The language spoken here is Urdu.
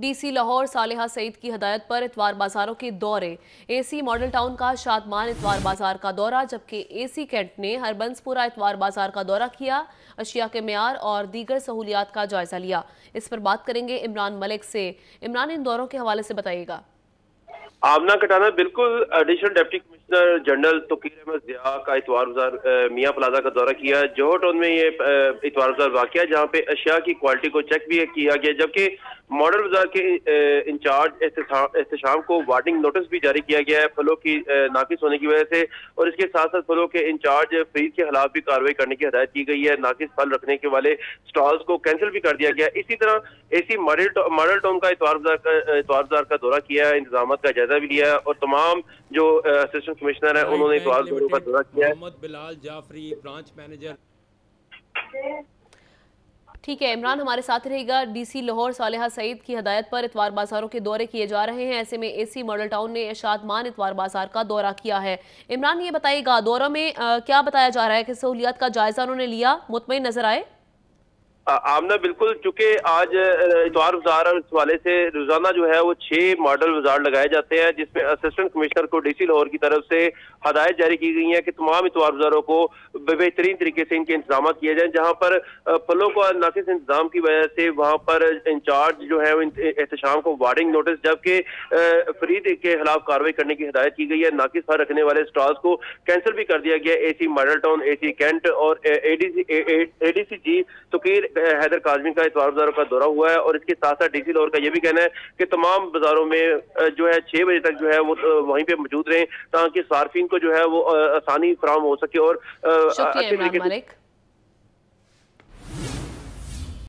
ڈی سی لاہور صالحہ سعید کی ہدایت پر اتوار بازاروں کے دورے۔ اے سی ماڈل ٹاؤن کا شادمان اتوار بازار کا دورہ، جبکہ اے سی کینٹ نے ہربنس پورا اتوار بازار کا دورہ کیا، اشیاء کے معیار اور دیگر سہولیات کا جائزہ لیا۔ اس پر بات کریں گے عمران ملک سے۔ عمران، ان دوروں کے حوالے سے بتائیے گا۔ آمنا کٹانا بالکل additional deputy commissioner general Tauqeer Ahmed Zia کا اتوار بازار میاں پلازا کا دورہ کیا جوہر ٹاؤن میں یہ اتوار بازار واقعہ جہاں پہ اشیاء کی کوالٹی کو چیک بھی کیا گیا جبکہ ماڈل بازار کے انچارج احتشام کو وارڈنگ نوٹس بھی جاری کیا گیا ہے پھلوں کی ناقص ہونے کی وجہ سے۔ اور اس کے ساتھ ساتھ پھلوں کے انچارج فریز کے خلاف بھی کاروائی کرنے کی ہدایت کی گئی ہے۔ ناقص پھل رکھنے کے والے سٹالز کو کینسل بھی کر دیا گیا اسی طرح اسی ماڈل ٹاؤن کا اتوار بازار کا دورہ کیا ہے، انتظامات کا جائزہ بھی لیا ہے۔ اور تمام جو اسسٹنٹ کمشنر ہیں انہوں نے اتوار بازار کا دورہ کیا ہے۔ محمد بلال جعفری برانچ مینیجر ٹھیک ہے عمران ہمارے ساتھ رہے گا ڈی سی لاہور صالحہ سعید کی ہدایت پر۔ اتوار بازاروں کے دورے کیے جا رہے ہیں۔ ایسے میں اے سی ماڈل ٹاؤن نے اشاد مان اتوار بازار کا دورہ کیا ہے۔ عمران یہ بتائیے گا دوروں میں کیا بتایا جا رہا ہے؟ کہ سہولیات کا جائزہ انہوں نے لیا؟ مطمئن نظر آئے؟ آمنا بالکل، چونکہ آج اتوار بازار اس والے سے روزانہ جو ہے وہ چھ ماڈل بازار لگائے جاتے ہیں، جس میں اسسٹنٹ کمشنر کو ڈی سی لاہور کی طرف سے ہدایت جاری کی گئی ہیں کہ تمام اتوار بازاروں کو بہترین طریقے سے ان کے انتظامات کیے جائیں، جہاں پر پھلوں کو ناقص انتظام کی وجہ سے وہاں پر انچارج جو ہے احتشام کو وارڈنگ نوٹس، جبکہ فرید کے خلاف کاروائی کرنے کی ہدایت کی گئی ہے، ناقص پھل رکھنے والے سٹالز کو کینسل بھی کر دیا گیا، A C model town, A C cantt اور A D C G Taqir Haider Kazmi کا اتوار بازاروں کا دورہ ہوا ہے اور اس کے ساتھ ساتھ ڈی سی لاہور کا یہ بھی کہنا ہے کہ تمام بازاروں میں جو ہے چھ بجے تک جو ہے وہ وہیں پہ موجود رہیں تاکہ صارفین کو جو ہے وہ آسانی فراہم ہو سکے اور شکریہ عمران ملک